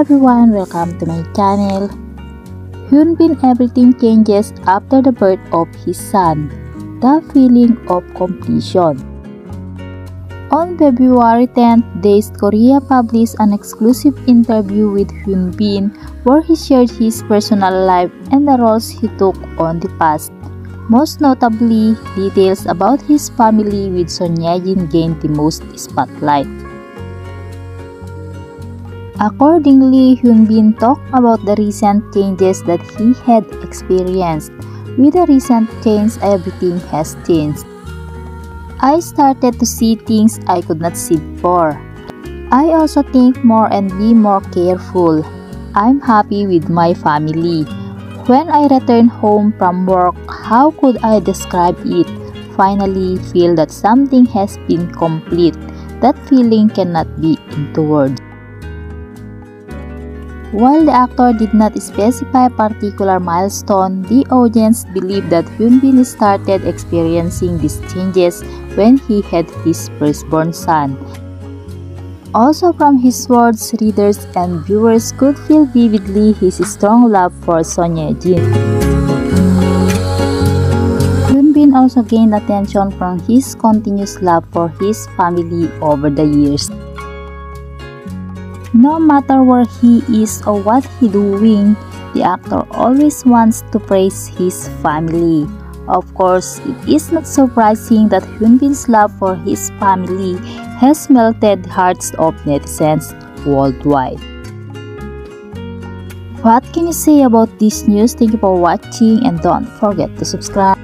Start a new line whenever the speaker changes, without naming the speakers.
everyone, welcome to my channel. Hyunbin everything changes after the birth of his son. The feeling of completion. On February 10th, Days Korea published an exclusive interview with Hyunbin where he shared his personal life and the roles he took on the past. Most notably, details about his family with Son Ye-jin gained the most spotlight. Accordingly, Hyun Bin talked about the recent changes that he had experienced. With the recent change, everything has changed. I started to see things I could not see before. I also think more and be more careful. I'm happy with my family. When I return home from work, how could I describe it? Finally feel that something has been complete. That feeling cannot be into words. While the actor did not specify a particular milestone, the audience believed that Hyunbin started experiencing these changes when he had his firstborn son. Also from his words, readers and viewers could feel vividly his strong love for Son Ye-jin. Hyunbin also gained attention from his continuous love for his family over the years. No matter where he is or what he doing, the actor always wants to praise his family. Of course, it is not surprising that Hyun Bin's love for his family has melted hearts of netizens worldwide. What can you say about this news? Thank you for watching and don't forget to subscribe.